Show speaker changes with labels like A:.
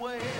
A: way.